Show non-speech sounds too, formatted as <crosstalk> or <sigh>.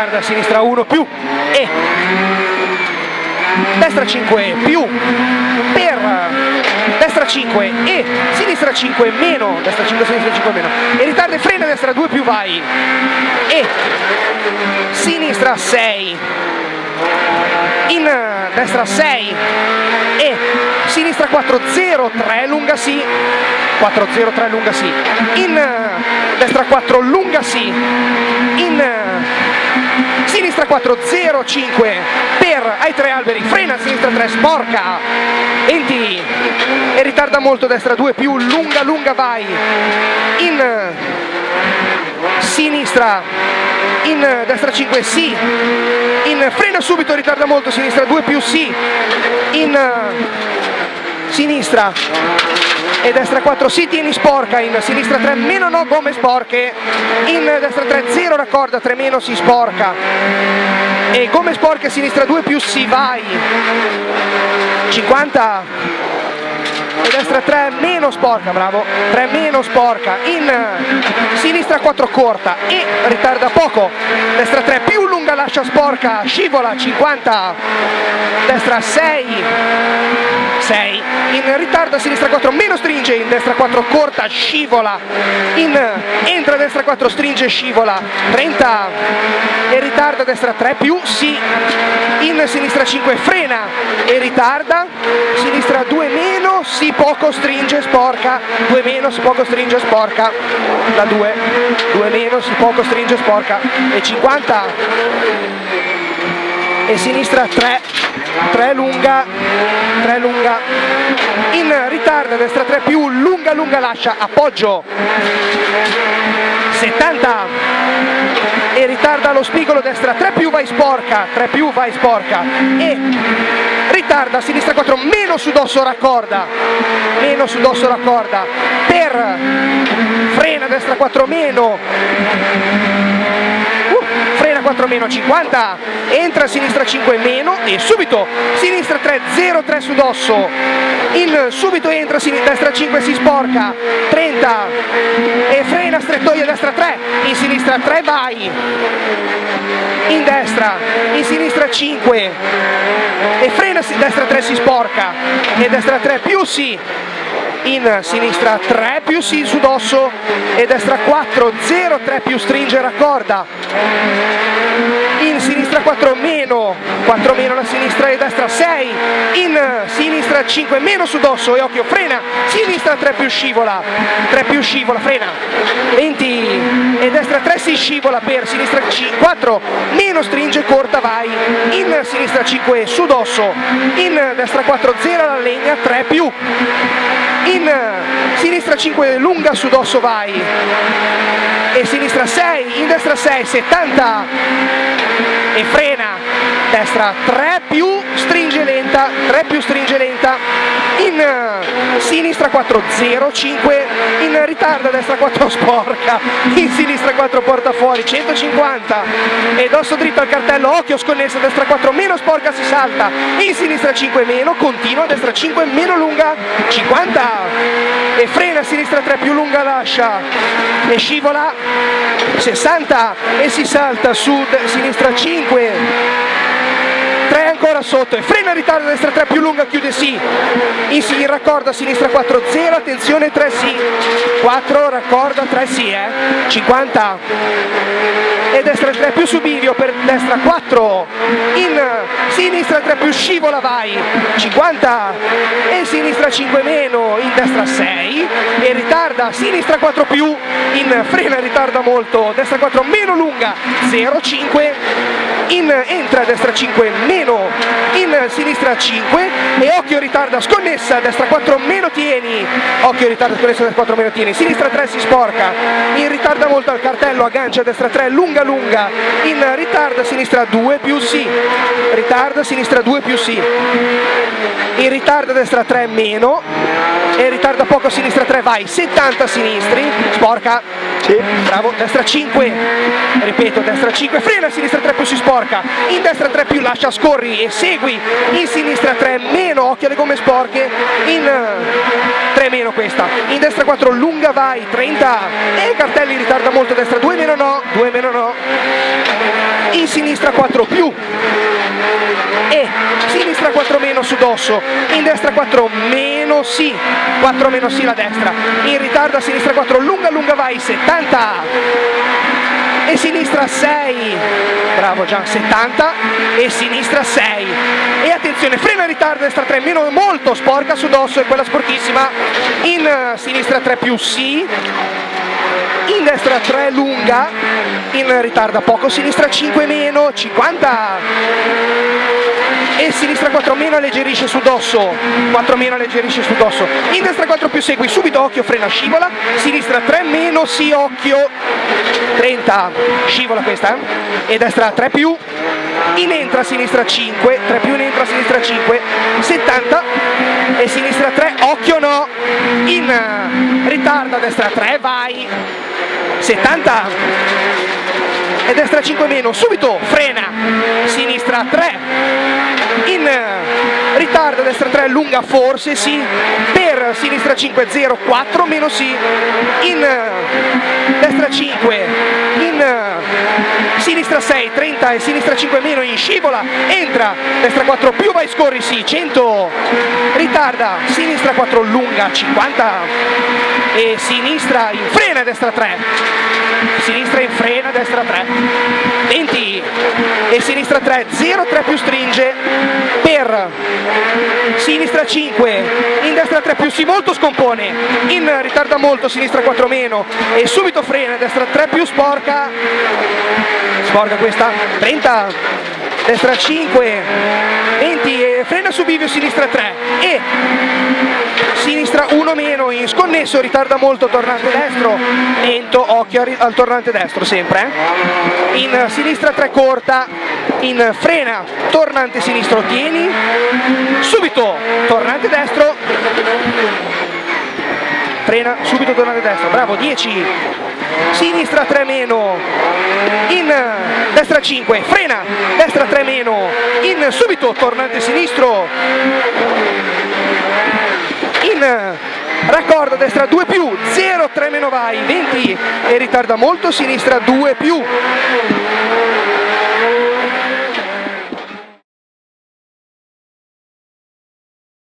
ritarda, sinistra 1 più e destra 5 più per destra 5 e sinistra 5 meno, destra 5, sinistra 5 meno, e ritarda e frena, destra 2 più vai, e sinistra 6, in destra 6 e sinistra 4, 0, 3, lunga sì, 4, 0, 3, lunga sì, in destra 4, lunga sì, in sinistra 4, 0, 5 per ai tre alberi, frena sinistra 3, sporca, 20 e ritarda molto destra 2 più, lunga lunga vai, in sinistra, in destra 5 sì, in frena subito, ritarda molto, sinistra 2 più sì, in sinistra e destra 4 si tieni sporca, in sinistra 3 meno no gomme sporche, in destra 3 0 raccorda, 3 meno si sporca. E gomme sporche sinistra 2 più si vai, 50 e destra 3 meno sporca, bravo, 3 meno sporca, in sinistra 4 corta. E ritarda poco, destra 3 più lunga lascia sporca, scivola 50, destra 6, 6, in ritardo sinistra 4 meno stringe, in destra 4 corta, scivola, in entra destra 4 stringe, scivola, 30 e ritarda destra 3 più, sì, in sinistra 5 frena. E ritarda, sinistra 2 meno, sì poco stringe, sporca, 2 meno, si poco stringe, sporca, la 2, 2 meno, si poco stringe, sporca. E 50 e sinistra 3, 3 lunga, 3 lunga, in ritardo destra 3 più, lunga lunga lascia, appoggio, 70 e ritarda lo spigolo destra. 3 più vai sporca, 3 più vai sporca. E ritarda sinistra 4 meno su dosso raccorda, meno su dosso raccorda. Per frena destra 4 meno. 4 meno 50 entra sinistra 5 meno e subito sinistra 3 0 3 su dosso. In subito entra destra 5 si sporca. 30 e frena strettoia destra 3 in sinistra 3 vai. In destra in sinistra 5 e frena destra 3 si sporca. E destra 3 più si. In sinistra 3 più sì su dosso. E destra 4 0 3 più stringe raccorda. sinistra 4 meno 4 meno la sinistra e destra 6 in sinistra 5 meno su dosso e occhio frena sinistra 3 più scivola 3 più scivola frena 20 e destra 3 si scivola per sinistra 4 meno stringe corta vai in sinistra 5 su dosso in destra 4 0 la legna 3 più in sinistra 5 lunga su dosso vai e sinistra 6 in destra 6 70 e frena destra 3 più stringe lenta 3 più stringe lenta in sinistra 4 0 5 in ritardo destra 4 <laughs> sporca. In sinistra 4 porta fuori 150 e dosso dritto al cartello occhio sconnessa destra 4 meno sporca si salta. In sinistra 5 meno continua destra 5 meno lunga 50 e frena sinistra 3 più lunga lascia. E scivola 60 e si salta su sinistra 5 3 ancora sotto e frena ritardo a destra 3 più lunga chiude sì. In, sì, raccorda a sinistra 4 0 attenzione 3 sì. 4 raccorda 3 sì eh. 50 e destra 3 più su bivio per destra 4 in sinistra 3 più scivola vai. 50 e sinistra 5 meno in destra 6 e ritarda sinistra 4 più. In frena ritarda molto destra 4 meno lunga 0 5 in entra a destra 5 meno in sinistra 5 e occhio ritarda sconnessa destra 4 meno tieni. Occhio ritarda sconnessa destra 4 meno tieni. Sinistra 3 si sporca. In ritarda molto al cartello aggancia destra 3 lunga lunga. In ritarda sinistra 2 più sì. Ritarda sinistra 2 più sì. In ritardo a destra 3 meno e ritarda poco a sinistra 3 vai. 70 sinistri. Sporca. Sì. bravo. Destra 5 ripeto destra 5 frena a sinistra 3 più si sporca. In destra 3 più lascia scorri e segui. In sinistra 3 meno occhio alle gomme sporche. In 3 meno questa, in destra 4 lunga vai, 30, e cartelli ritarda molto, destra. 2 meno no, 2 meno no, in sinistra 4 più, sinistra 4 meno su dosso, in destra 4 meno sì, 4 meno sì la destra, in ritardo a sinistra 4 lunga lunga vai, 70, e sinistra 6 bravo Gian 70 e sinistra 6 e attenzione frena in ritardo destra 3 meno molto sporca su dosso e quella sporchissima. In sinistra 3 più sì. In destra 3 lunga. In ritarda poco sinistra 5 meno 50 e sinistra 4 meno alleggerisce su dosso. 4 meno alleggerisce su dosso. In destra 4 più segui subito occhio frena scivola. Sinistra 3 meno sì occhio. 30 scivola questa e destra 3 più. In entra sinistra 5 3 più in entra sinistra 5 70 e sinistra 3 occhio no. In ritardo a destra 3 vai. 70 e destra 5 meno subito frena sinistra 3 in ritardo destra 3 lunga forse sì. Per sinistra 5 0 4 meno sì. In destra 5 in sinistra 6 30 e sinistra 5 meno in scivola entra destra 4 più vai scorri sì 100 ritarda sinistra 4 lunga 50 e sinistra in frena destra 3 sinistra in frena, destra 3, 20 e sinistra 3, 0, 3 più stringe. Per sinistra 5, in destra 3 più si molto scompone, in ritarda molto, sinistra 4 meno. E subito frena, destra 3 più sporca, sporca questa, 30, destra 5, 20 e frena su bivio, sinistra 3 e sinistra 1 meno in sconnesso, ritarda molto tornante destro, lento, occhio al tornante destro sempre, eh. in sinistra 3 corta, in frena, tornante sinistro tieni, subito tornante destro, frena, subito tornante destro, bravo, 10, sinistra 3 meno, in destra 5, frena, destra 3 meno, in subito tornante sinistro, destra 2 più, 0 3 meno vai, 20 e ritarda molto, sinistra 2 più.